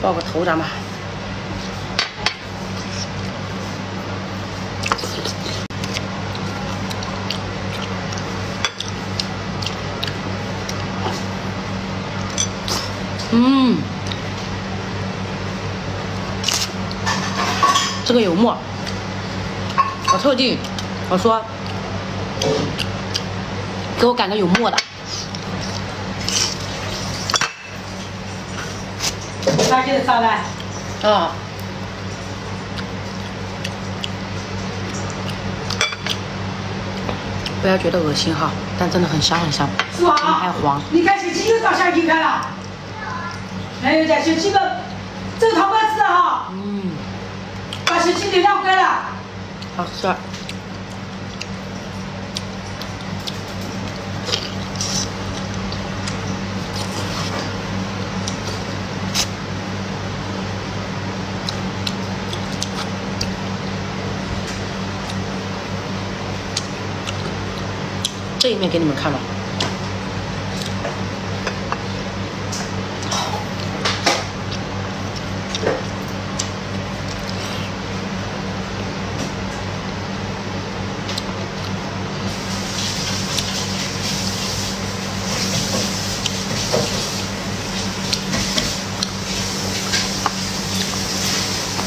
爆个头咱们。嗯，这个有沫，我特地我说给我擀个有沫的。啥给他上来？啊。不要觉得恶心哈，但真的很香很香，是吧？还黄。你看小鸡又到下去看了，还有点星期个这套班子哈，嗯，把小鸡给晾干了。好吃。这一面给你们看吧，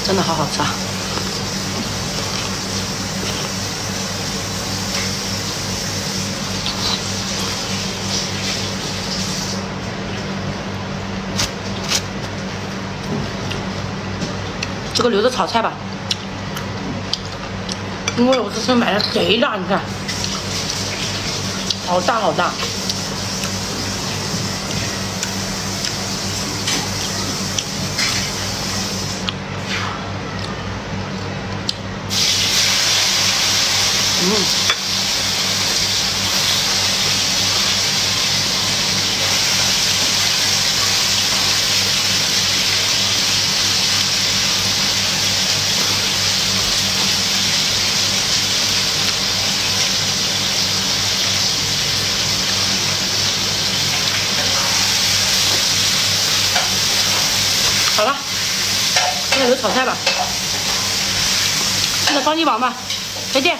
真的好好吃啊！这个留着炒菜吧，因为我这次买的贼大，你看，好大好大。嗯。好了，现在就炒菜吧，记得双击榜吧，再见。